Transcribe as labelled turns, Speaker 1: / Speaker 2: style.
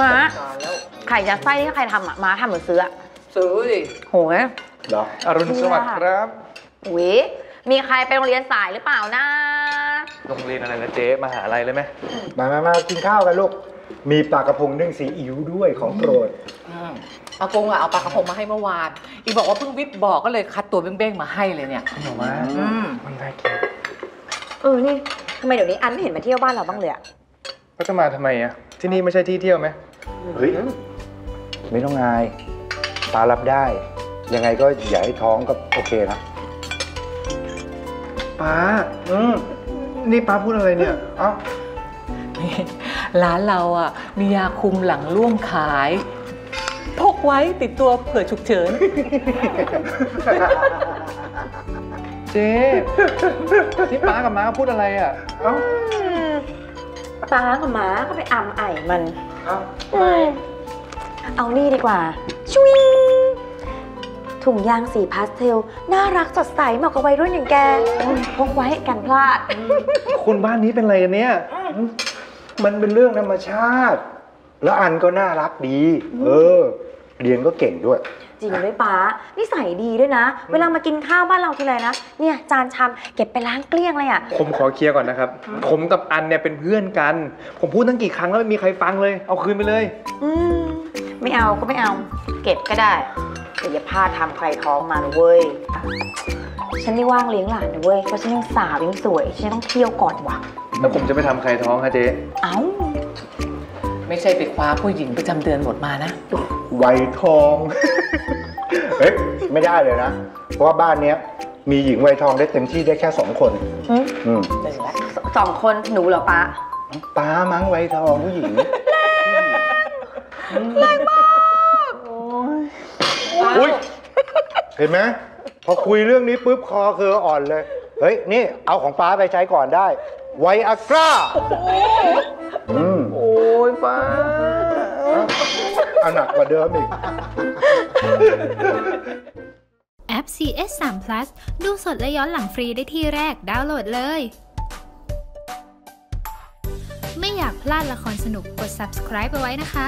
Speaker 1: ม้า
Speaker 2: ตายแล้ว
Speaker 1: ไข่ยัดไส้ที่ใครทำอะม้าทำหรือซื้ออะ
Speaker 2: ซื้อดิ
Speaker 1: โหย
Speaker 3: เหรอ
Speaker 4: อรุณสวัสดิ์ครับ
Speaker 1: หวิมีใครไปโรงเรียนสายหรือเปล่านะ
Speaker 4: โรงเรียนอะไรนะเจ๊มหาลัยเลยไหม
Speaker 3: มามามากินข้าวกันลูก มีปลากระพงนึ่งซีอิ๊วด้วยของโปรด
Speaker 2: อืมอากงอะเอาปลากระพงมาให้เมื่อวาน อีบอกว่าเพิ่งวิบบอกก็เลยคัดตัวเบ้งๆมาให้เลยเนี่ย
Speaker 4: หนูมา
Speaker 2: อืม
Speaker 4: มันน่ากิน
Speaker 1: เออนี่ทำไมเดี๋ยวนี้อันไม่เห็นมาเที่ยวบ้านเราบ้างเลยอะ
Speaker 4: ก็จะมาทำไมอะ ที่นี่ไม่ใช่ที่เที่ยวไหม
Speaker 3: เฮ้ยไม่ต้องอายปลารับได้ ยังไงก็อย่าให้ท้องก็โอเคนะ
Speaker 4: ป้าอืมนี่ป้าพูดอะไรเนี่ย เอ้า
Speaker 2: นี่ร้านเราอะ มียาคุมหลังร่วมขาย พกไว้ติดตัวเผื่อฉุกเฉิน
Speaker 4: เจ๊นี่ป้ากับม้าพูดอะไรอะ เอ้า
Speaker 1: ป้ากับม้าก็ไปอำไอ่มัน
Speaker 4: เอ้า
Speaker 1: เอานี่ดีกว่าชวิงถุงยางสีพาสเทล น่ารักสดใสเหมาะกับวัยรุ่นอย่างแกพกไว้กันพลาด
Speaker 4: คุณบ้านนี้เป็นอะไรกันเนี่ย
Speaker 3: มันเป็นเรื่องธรรมชาติ แล้วอันก็น่ารักดี เออ เรียนก็เก่งด้วย
Speaker 1: จริงด้วยป้านิสัยดีด้วยนะ เวลามากินข้าวบ้านเราทีไรนะ เนี่ยจานชามเก็บไปล้างเกลี้ยงเลยอะ
Speaker 4: ผมขอเคลียร์ก่อนนะครับ ผมกับอันเนี่ยเป็นเพื่อนกัน ผมพูดตั้งกี่ครั้งแล้วไม่มีใครฟังเลย เอาคืนไปเลย
Speaker 1: อืมไม่เอาก็ไม่เอา เก็บก็ได้แต่อย่าพลาดทำใครท้องมานะเว้ย ฉันไม่ว่างเลี้ยงหลานนะเว้ย เพราะฉันยังสาวยังสวย ฉันต้องเที่ยวก่อนว่ะ
Speaker 4: แล้วผมจะไปทำใครท้องฮะเจ๊
Speaker 1: เอ้า
Speaker 2: ไม่ใช่ไปคว้าผู้หญิงประจำเดือนหมดมานะ
Speaker 3: ไวทองเฮ้ยไม่ได้เลยนะ เพราะว่าบ้านเนี้ยมีหญิงไวยทองได้เต็มที่ได้แค่สองคน
Speaker 1: หืม
Speaker 3: อืม
Speaker 1: สสองคนหนูเหรอป้า
Speaker 3: ป้ามั้งไวยทองผู้หญิงอุ้ยเห็นไหมพอคุยเรื่องนี้ปุ๊บคอคืออ่อนเลย เฮ้ย นี่เอาของป้าไปใช้ก่อนได้ ไวอากร้าอืม
Speaker 4: โอ้ยป้า
Speaker 3: เอาหนักกว่าเดิมอีก
Speaker 5: แอป CS 3 Plus ดูสดและย้อนหลังฟรีได้ที่แรกดาวน์โหลดเลย ไม่อยากพลาดละครสนุกกด subscribe ไปไว้นะคะ